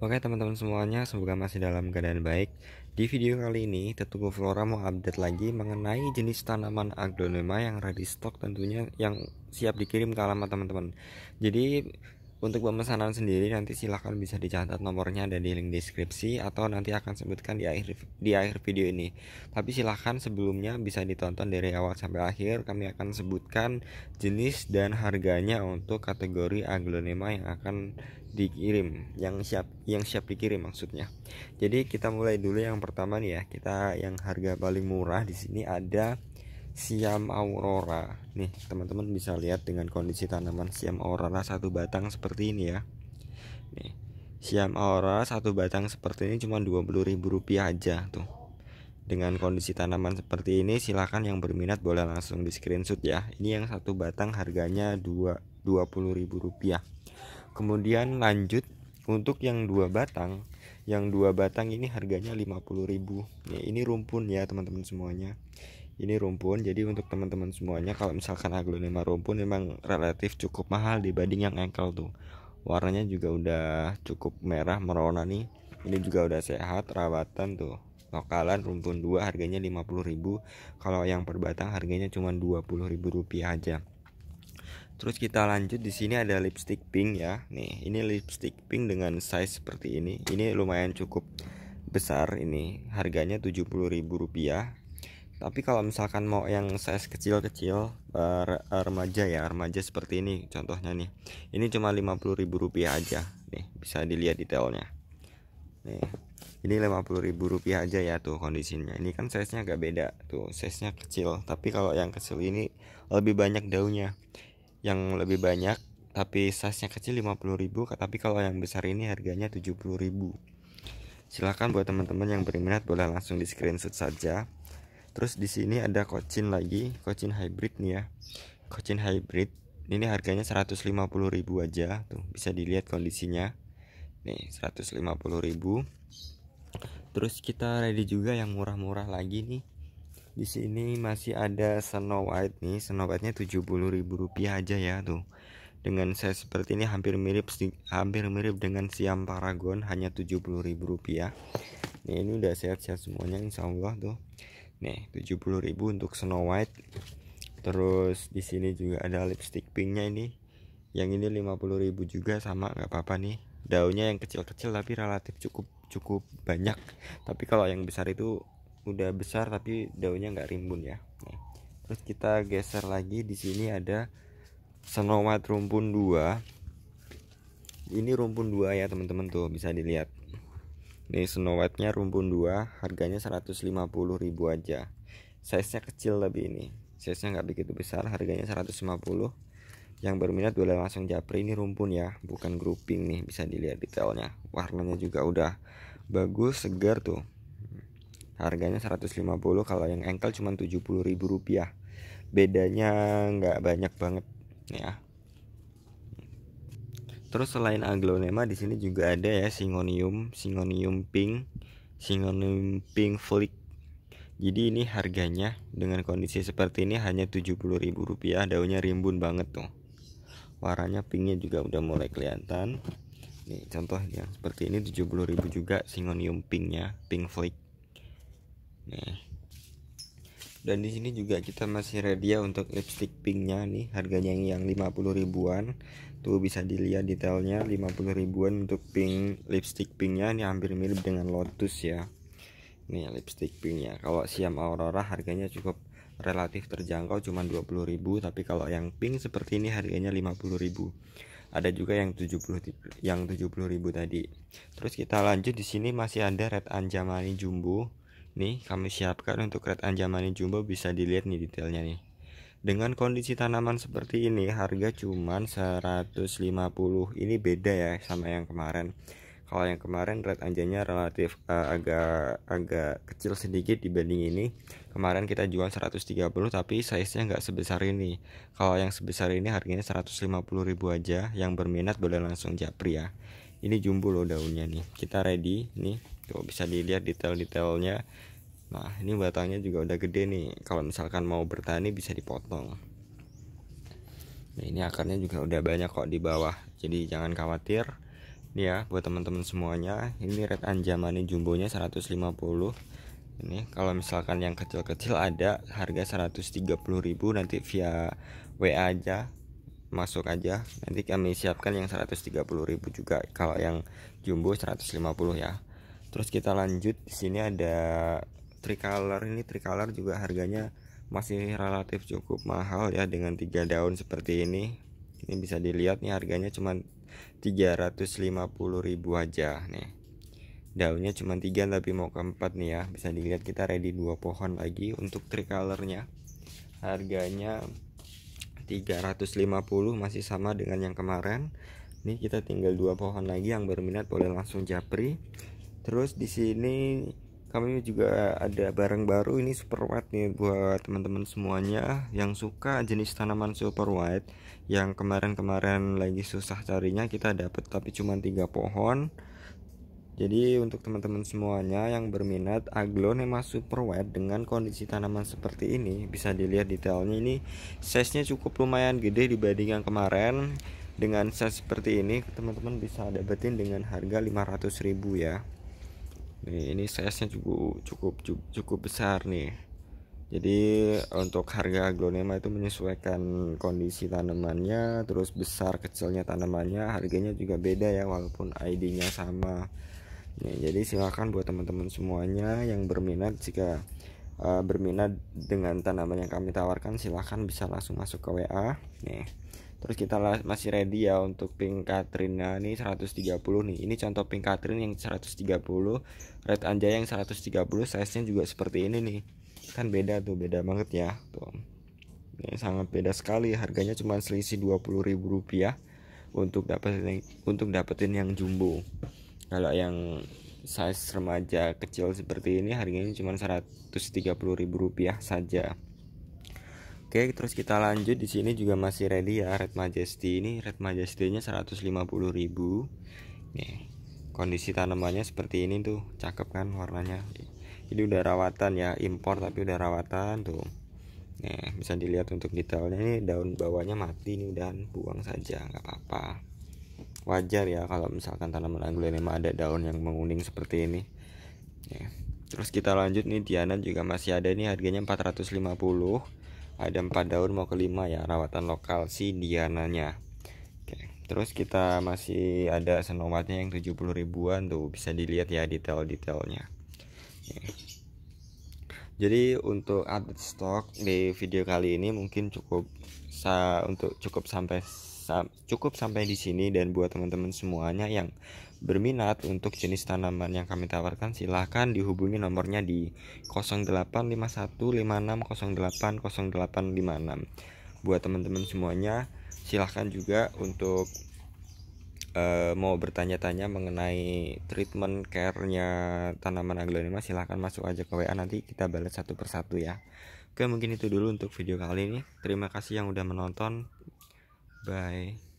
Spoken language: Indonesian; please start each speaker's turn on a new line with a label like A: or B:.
A: Oke teman-teman semuanya, semoga masih dalam keadaan baik. Di video kali ini, Tetuku Flora mau update lagi mengenai jenis tanaman aglonema yang ready stock tentunya yang siap dikirim ke alamat teman-teman. Jadi untuk pemesanan sendiri nanti silahkan bisa dicatat nomornya ada di link deskripsi atau nanti akan sebutkan di akhir di akhir video ini. Tapi silahkan sebelumnya bisa ditonton dari awal sampai akhir. Kami akan sebutkan jenis dan harganya untuk kategori aglonema yang akan dikirim, yang siap yang siap dikirim maksudnya. Jadi kita mulai dulu yang pertama nih ya. Kita yang harga paling murah di sini ada Siam Aurora. Nih teman-teman bisa lihat dengan kondisi tanaman Siam Aurora satu batang seperti ini ya. Nih Siam Aurora satu batang seperti ini cuma Rp20.000 aja tuh. Dengan kondisi tanaman seperti ini silahkan yang berminat boleh langsung di screenshot ya. Ini yang satu batang harganya Rp20.000 kemudian lanjut untuk yang dua batang yang dua batang ini harganya 50.000 nih ini rumpun ya teman-teman semuanya ini rumpun jadi untuk teman-teman semuanya kalau misalkan aglonema rumpun memang relatif cukup mahal dibanding yang engkel tuh warnanya juga udah cukup merah merona nih ini juga udah sehat rawatan tuh lokalan rumpun dua harganya 50.000 kalau yang per batang harganya cuma 20.000 rupiah aja Terus kita lanjut di sini ada lipstick pink ya. Nih, ini lipstick pink dengan size seperti ini. Ini lumayan cukup besar ini. Harganya 70.000 rupiah tapi kalau misalkan mau yang size kecil-kecil uh, remaja ya remaja seperti ini contohnya nih. Ini cuma ribu rupiah aja nih bisa dilihat detailnya. Nih ini ribu rupiah aja ya tuh kondisinya. Ini kan size nya agak beda tuh size nya kecil. Tapi kalau yang kecil ini lebih banyak daunnya. Yang lebih banyak tapi size nya kecil ribu tapi kalau yang besar ini harganya ribu. Silahkan buat teman-teman yang berminat boleh langsung di screenshot saja terus di sini ada kocin lagi kocin hybrid nih ya. Kocin hybrid ini harganya 150.000 aja tuh bisa dilihat kondisinya. Nih 150.000 terus kita ready juga yang murah-murah lagi nih. Di sini masih ada Snow White nih Snow White nya 70.000 rupiah aja ya tuh. Dengan saya seperti ini hampir mirip hampir mirip dengan Siam Paragon hanya 70.000 rupiah. Nih ini udah sehat-sehat semuanya Insya Allah tuh nih 70.000 untuk Snow White. Terus di sini juga ada lipstick pinknya ini. Yang ini 50.000 juga sama nggak apa-apa nih. Daunnya yang kecil-kecil tapi relatif cukup cukup banyak. Tapi kalau yang besar itu udah besar tapi daunnya nggak rimbun ya. Nih. terus kita geser lagi di sini ada Snow White rumpun 2 ini rumpun 2 ya teman-teman tuh bisa dilihat ini Snow White nya rumpun 2 harganya 150.000 aja. Size nya kecil lebih ini. Size nya nggak begitu besar harganya 150 yang berminat boleh langsung japri ini rumpun ya bukan grouping nih bisa dilihat detailnya. Warnanya juga udah bagus segar tuh. Harganya 150 kalau yang engkel cuma 70.000 rupiah. Bedanya nggak banyak banget ya Terus selain aglonema di sini juga ada ya singonium, singonium pink, singonium pink flick. Jadi ini harganya dengan kondisi seperti ini hanya Rp70.000 daunnya rimbun banget tuh. Warnanya pinknya juga udah mulai kelihatan. Nih contoh yang seperti ini Rp70.000 juga singonium pinknya, pink flick. Nih. Dan di sini juga kita masih ready ya untuk lipstick pinknya nih harganya yang 50 ribuan tuh bisa dilihat detailnya 50 ribuan untuk pink lipstick pinknya ini hampir mirip dengan lotus ya. Nih lipstick pinknya. Kalau siam aurora harganya cukup relatif terjangkau cuma 20.000 tapi kalau yang pink seperti ini harganya 50.000 ada juga yang 70 yang 70.000 tadi. Terus kita lanjut di sini masih ada red anjamani jumbo. Nih kami siapkan untuk red anjamani jumbo bisa dilihat nih detailnya nih dengan kondisi tanaman seperti ini harga cuman 150 ini beda ya sama yang kemarin. Kalau yang kemarin red anjanya relatif uh, agak agak kecil sedikit dibanding ini. Kemarin kita jual 130 tapi size nya nggak sebesar ini. Kalau yang sebesar ini harganya 150.000 aja. Yang berminat boleh langsung japri ya. Ini jumbo loh daunnya nih. Kita ready nih. Tuh bisa dilihat detail-detailnya Nah ini batangnya juga udah gede nih. Kalau misalkan mau bertani bisa dipotong. Nah ini akarnya juga udah banyak kok di bawah. Jadi jangan khawatir. Ini ya buat teman-teman semuanya. Ini red anjamani jumbonya 150 ini kalau misalkan yang kecil-kecil ada harga 130.000 nanti via WA aja masuk aja. Nanti kami siapkan yang 130.000 juga. Kalau yang jumbo 150 ya. Terus kita lanjut di sini ada tricolor ini tricolor juga harganya masih relatif cukup mahal ya dengan tiga daun seperti ini. Ini bisa dilihat nih harganya cuma 350.000 aja nih. Daunnya cuma tiga tapi mau keempat nih ya. Bisa dilihat kita ready dua pohon lagi untuk tricolornya. Harganya 350 masih sama dengan yang kemarin. Ini kita tinggal dua pohon lagi yang berminat boleh langsung japri. Terus di sini kami juga ada barang baru ini super white nih buat teman-teman semuanya yang suka jenis tanaman super white yang kemarin-kemarin lagi susah carinya kita dapat tapi cuma tiga pohon. Jadi untuk teman-teman semuanya yang berminat aglonema super white dengan kondisi tanaman seperti ini bisa dilihat detailnya. Ini size nya cukup lumayan gede dibanding yang kemarin. Dengan size seperti ini teman-teman bisa dapetin dengan harga 500.000 ya nih ini size nya cukup cukup cukup besar nih. Jadi untuk harga aglonema itu menyesuaikan kondisi tanamannya terus besar kecilnya tanamannya harganya juga beda ya walaupun ID nya sama. Nih jadi silahkan buat teman-teman semuanya yang berminat jika uh, berminat dengan tanaman yang kami tawarkan silahkan bisa langsung masuk ke WA nih. Terus kita masih ready ya untuk pink Katrina nih 130 nih. Ini contoh pink Katrin yang 130 red anjay yang 130 size nya juga seperti ini nih. Kan beda tuh beda banget ya. Tuh. Ini sangat beda sekali harganya cuma selisih 20.000 rupiah untuk dapetin untuk dapetin yang jumbo. Kalau yang size remaja kecil seperti ini harganya cuma 130.000 rupiah saja Oke, terus kita lanjut di sini juga masih ready ya Red Majesty ini Red Majesty-nya 150.000. Nih, kondisi tanamannya seperti ini tuh, cakep kan warnanya. Ini udah rawatan ya, impor tapi udah rawatan tuh. Nih, bisa dilihat untuk detailnya ini daun bawahnya mati nih dan buang saja, nggak apa-apa. Wajar ya kalau misalkan tanaman aglonema ada daun yang menguning seperti ini. Nih. Terus kita lanjut nih Diana juga masih ada nih harganya 450 ada empat daun mau kelima ya rawatan lokal si Diananya Oke, terus kita masih ada senomatnya yang 70 ribuan tuh bisa dilihat ya detail-detailnya jadi untuk update stok di video kali ini mungkin cukup sa untuk cukup sampai cukup sampai di sini. Dan buat teman-teman semuanya yang berminat untuk jenis tanaman yang kami tawarkan silahkan dihubungi nomornya di 085156080856 buat teman-teman semuanya silahkan juga untuk uh, mau bertanya-tanya mengenai treatment care-nya tanaman aglonema silahkan masuk aja ke WA nanti kita balas satu persatu ya. Oke mungkin itu dulu untuk video kali ini. Terima kasih yang udah menonton. Bye.